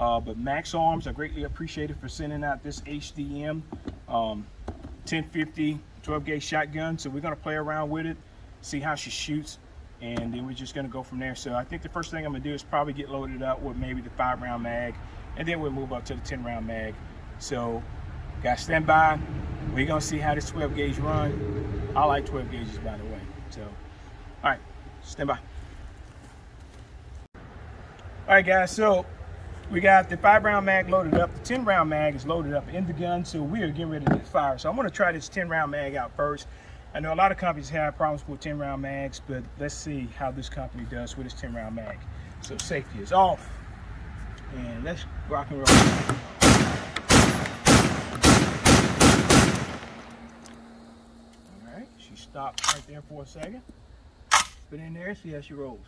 Uh, but Max Arms, I greatly appreciate it for sending out this HDM um, 1050 12 gauge shotgun. So we're gonna play around with it, see how she shoots, and then we're just gonna go from there. So I think the first thing I'm gonna do is probably get loaded up with maybe the five round mag, and then we'll move up to the 10 round mag. So guys, stand by. We're gonna see how this 12 gauge run. I like 12 gauges by the way. So, all right, stand by. All right guys, so we got the five round mag loaded up. The 10 round mag is loaded up in the gun, so we are getting ready to fire. So I'm gonna try this 10 round mag out first. I know a lot of companies have problems with 10 round mags, but let's see how this company does with this 10 round mag. So safety is off. And let's rock and roll. All right, she stopped right there for a second. Put in there, see how she rolls.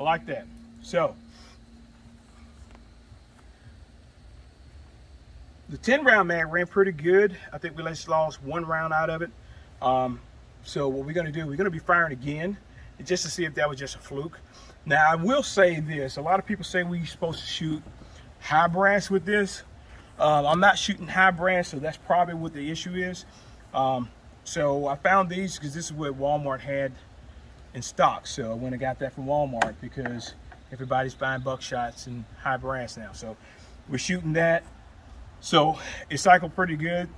I like that. So, the 10 round mag ran pretty good. I think we just lost one round out of it. Um, so what we're gonna do, we're gonna be firing again just to see if that was just a fluke. Now I will say this, a lot of people say we're supposed to shoot high brass with this. Um, I'm not shooting high brass, so that's probably what the issue is. Um, so I found these because this is what Walmart had in stock. So I went and got that from Walmart because everybody's buying buckshots and high brass now. So we're shooting that. So it cycled pretty good,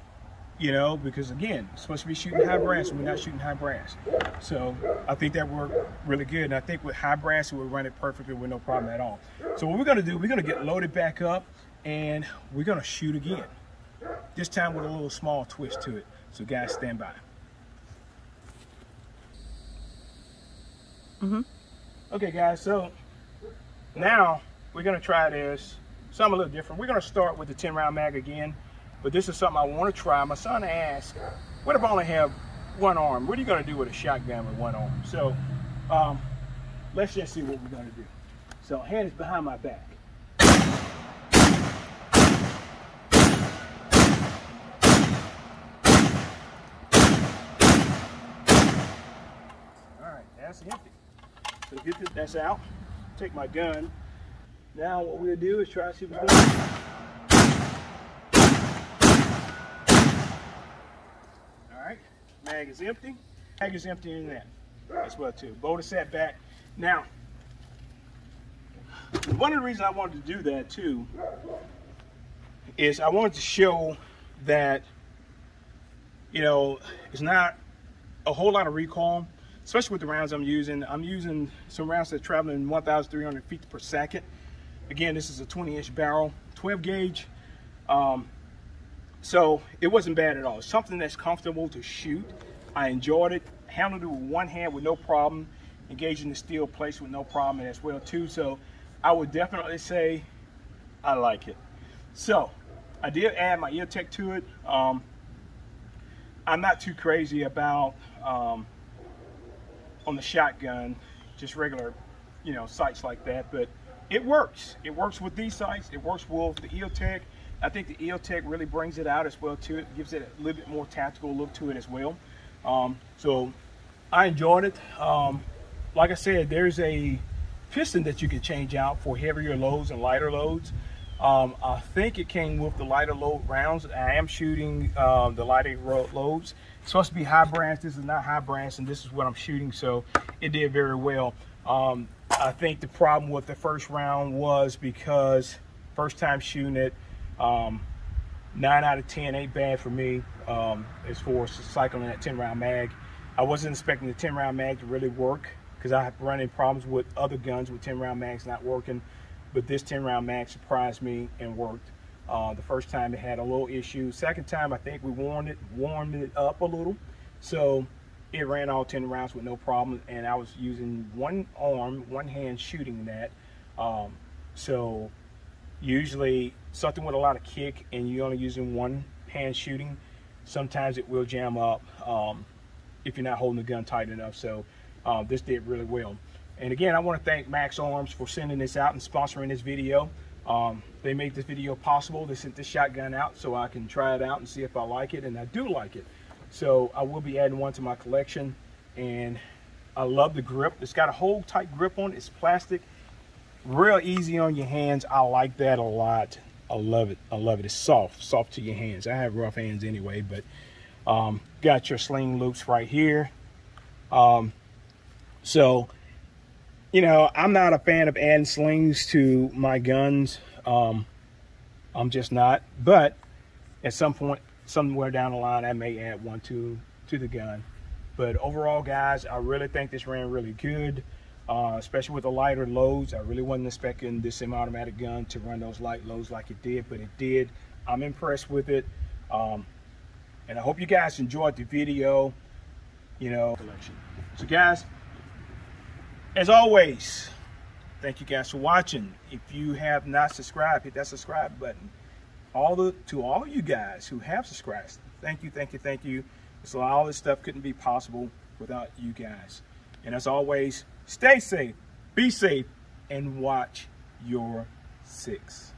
you know, because again, supposed to be shooting high brass and we're not shooting high brass. So I think that worked really good. And I think with high brass, we'll run it perfectly with no problem at all. So what we're gonna do, we're gonna get loaded back up and we're gonna shoot again. This time with a little small twist to it. So guys, stand by. Mm-hmm. Okay, guys, so now we're gonna try this, something a little different. We're gonna start with the 10 round mag again, but this is something I wanna try. My son asked, what if I only have one arm? What are you gonna do with a shotgun with one arm? So um, let's just see what we're gonna do. So hand is behind my back. All right, that's empty. So get this, that's out. Take my gun. Now what we'll do is try to see what's going on. All right, mag is empty. Mag is empty in that as well too. Bolt is set back. Now, one of the reasons I wanted to do that too is I wanted to show that, you know, it's not a whole lot of recoil especially with the rounds I'm using. I'm using some rounds that are traveling 1,300 feet per second. Again, this is a 20 inch barrel, 12 gauge. Um, so it wasn't bad at all. Something that's comfortable to shoot. I enjoyed it, handled it with one hand with no problem, engaging the steel place with no problem as well too. So I would definitely say I like it. So I did add my EOTech to it. Um, I'm not too crazy about um, on the shotgun, just regular, you know, sights like that. But it works. It works with these sights. It works with the EOTech. I think the EOTech really brings it out as well too. It gives it a little bit more tactical look to it as well. Um, so I enjoyed it. Um, like I said, there's a piston that you can change out for heavier loads and lighter loads. Um, I think it came with the lighter load rounds. I am shooting um, the lighter loads. It's supposed to be high brass. This is not high brass, and this is what I'm shooting, so it did very well. Um, I think the problem with the first round was because first time shooting it, um, 9 out of 10 ain't bad for me um, as far as cycling that 10 round mag. I wasn't expecting the 10 round mag to really work because I have run into problems with other guns with 10 round mags not working but this 10 round mag surprised me and worked. Uh, the first time it had a little issue. Second time, I think we warmed it, warmed it up a little. So it ran all 10 rounds with no problem. And I was using one arm, one hand shooting that. Um, so usually something with a lot of kick and you're only using one hand shooting, sometimes it will jam up um, if you're not holding the gun tight enough. So uh, this did really well. And again, I want to thank Max Arms for sending this out and sponsoring this video. Um, they made this video possible. They sent this shotgun out so I can try it out and see if I like it, and I do like it. So I will be adding one to my collection, and I love the grip. It's got a whole tight grip on it. It's plastic. Real easy on your hands. I like that a lot. I love it. I love it. It's soft, soft to your hands. I have rough hands anyway, but um, got your sling loops right here. Um, so, you know, I'm not a fan of adding slings to my guns. Um, I'm just not. But at some point, somewhere down the line, I may add one to to the gun. But overall, guys, I really think this ran really good, uh, especially with the lighter loads. I really wasn't expecting this semi-automatic gun to run those light loads like it did, but it did. I'm impressed with it. Um, and I hope you guys enjoyed the video, you know, collection. So guys, as always, thank you guys for watching. If you have not subscribed, hit that subscribe button. All the to all you guys who have subscribed, thank you, thank you, thank you. So all this stuff couldn't be possible without you guys. And as always, stay safe, be safe, and watch your six.